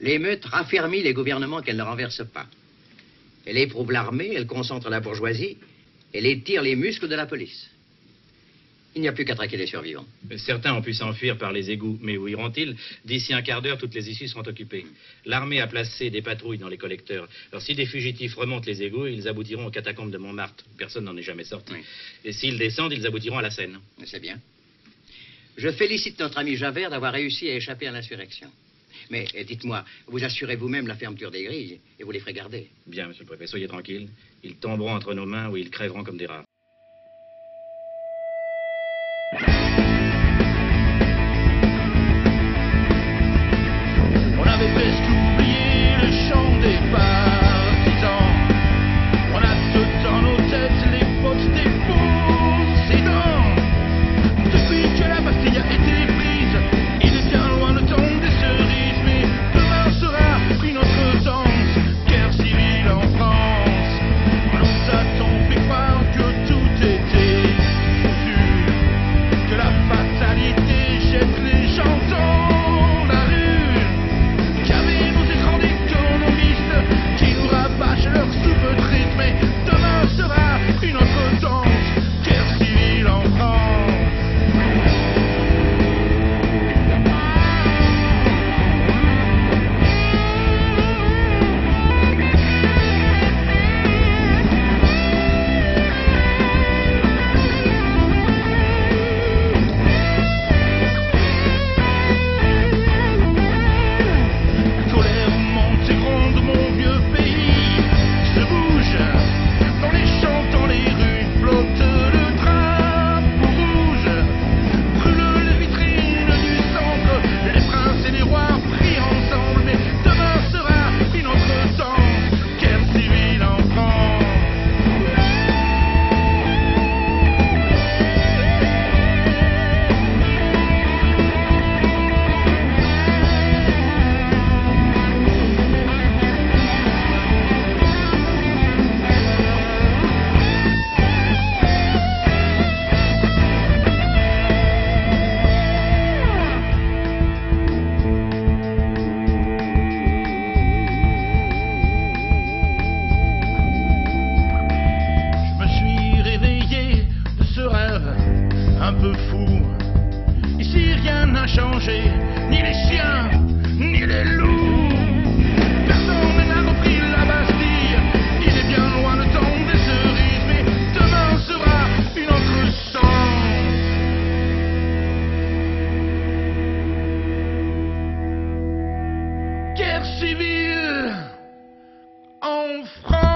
L'émeute raffermit les gouvernements qu'elle ne renverse pas. Elle éprouve l'armée, elle concentre la bourgeoisie, elle étire les muscles de la police. Il n'y a plus qu'à traquer les survivants. Certains ont pu s'enfuir par les égouts, mais où iront-ils? D'ici un quart d'heure, toutes les issues seront occupées. L'armée a placé des patrouilles dans les collecteurs. Alors si des fugitifs remontent les égouts, ils aboutiront aux catacombes de Montmartre. Personne n'en est jamais sorti. Oui. Et s'ils descendent, ils aboutiront à la Seine. C'est bien. Je félicite notre ami Javert d'avoir réussi à échapper à l'insurrection. Mais eh, dites-moi, vous assurez vous-même la fermeture des grilles et vous les ferez garder? Bien, monsieur le préfet, soyez tranquille. Ils tomberont entre nos mains ou ils crèveront comme des rats. N'a changé, ni les chiens, ni les loups. Personne n'a repris la Bastille, il est bien loin le temps des cerises, mais demain sera une autre chance. Guerre civile en France.